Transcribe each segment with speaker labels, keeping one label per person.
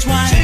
Speaker 1: Twice.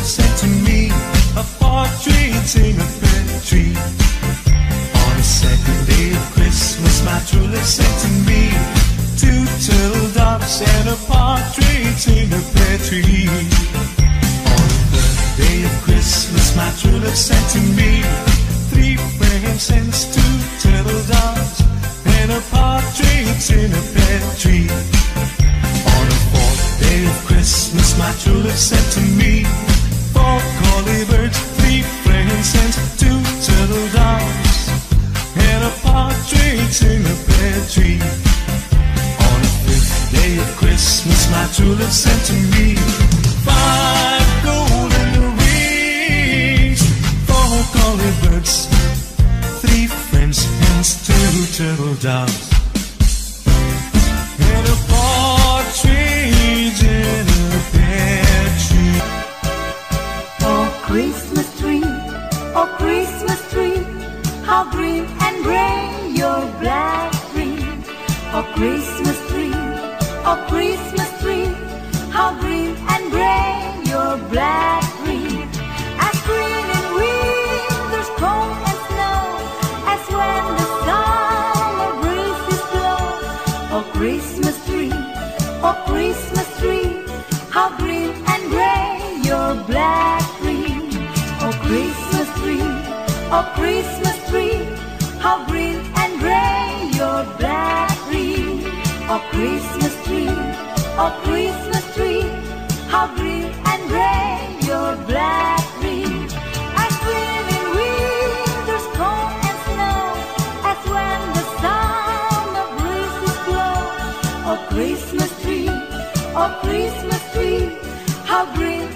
Speaker 1: Somebody sent to me a partridge in a pear tree. On the second day of Christmas, my true love sent to me two turtle doves and a partridge in a pear tree. On the third day of Christmas, my true love sent to me three frames and two turtle doves and a partridge in a pear tree. On the fourth day of Christmas, my true love sent to me. My sent to me five golden rings, four collie birds, three French hens, two turtle doves, and a partridge in a pear tree.
Speaker 2: Oh Christmas tree, oh Christmas tree, how green and gray your black tree. Oh Christmas Christmas tree, how green and gray your black tree. Oh Christmas tree, oh Christmas tree, how green and gray your black tree. As green in winter's cold and snow, as when the summer breezes blow. Oh Christmas tree, oh Christmas tree, how green